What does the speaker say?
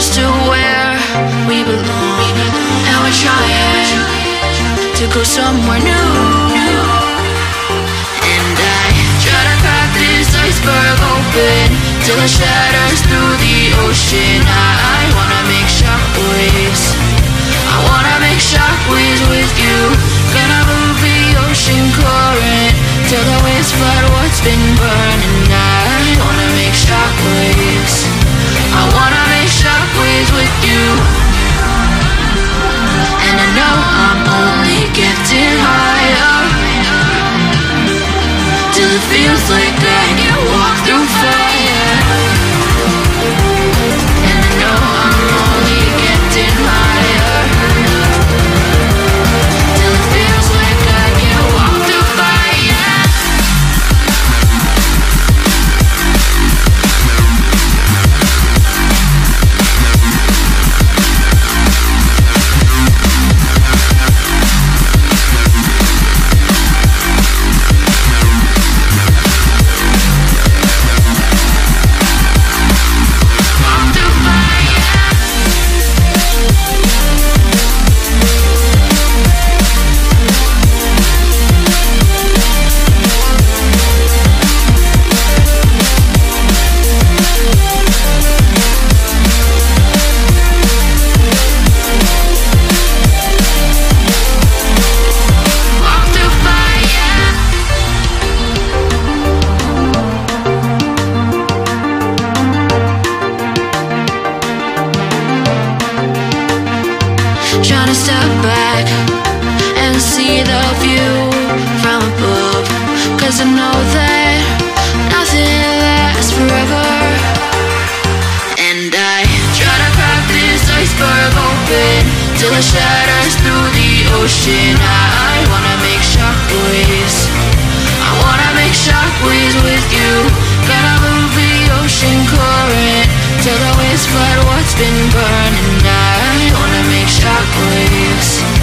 where we belong, and we're trying to go somewhere new. And I try to crack this iceberg open till it shatters through the ocean. I wanna make shockwaves. To step back and see the view from I know that nothing lasts forever. And I try to crack this iceberg open till it shatters through the ocean. I wanna make shockwaves. I wanna make shockwaves with you. Gotta move the ocean current till what's been burned. I wanna make shockwaves